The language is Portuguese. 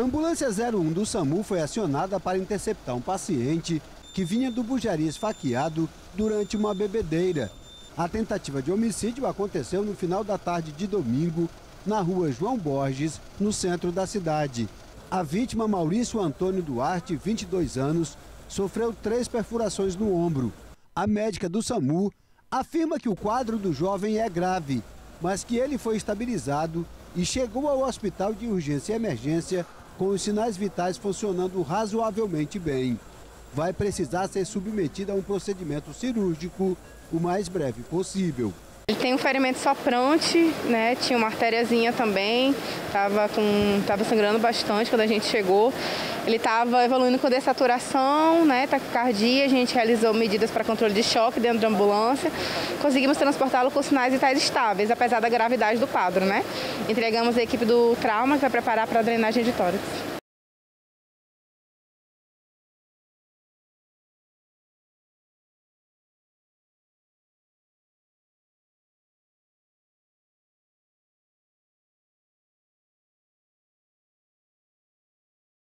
ambulância 01 do SAMU foi acionada para interceptar um paciente que vinha do Bujari esfaqueado durante uma bebedeira. A tentativa de homicídio aconteceu no final da tarde de domingo, na rua João Borges, no centro da cidade. A vítima, Maurício Antônio Duarte, 22 anos, sofreu três perfurações no ombro. A médica do SAMU afirma que o quadro do jovem é grave, mas que ele foi estabilizado e chegou ao hospital de urgência e emergência com os sinais vitais funcionando razoavelmente bem. Vai precisar ser submetido a um procedimento cirúrgico o mais breve possível. Ele tem um ferimento soprante, né? Tinha uma artériazinha também, estava com, tava sangrando bastante quando a gente chegou. Ele estava evoluindo com dessaturação, né? Taquicardia, a gente realizou medidas para controle de choque dentro da ambulância. Conseguimos transportá-lo com sinais vitais estáveis, apesar da gravidade do quadro, né? Entregamos a equipe do trauma que vai preparar para a drenagem de tórax.